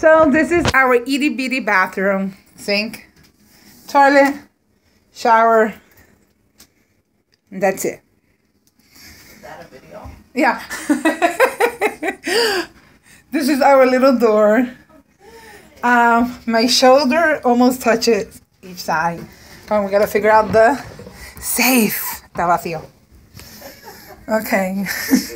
So this is our itty bitty bathroom. Sink, toilet, shower. And that's it. Is that a video? Yeah. this is our little door. Um, my shoulder almost touches each side. And we gotta figure out the safe. Está vacío. Okay.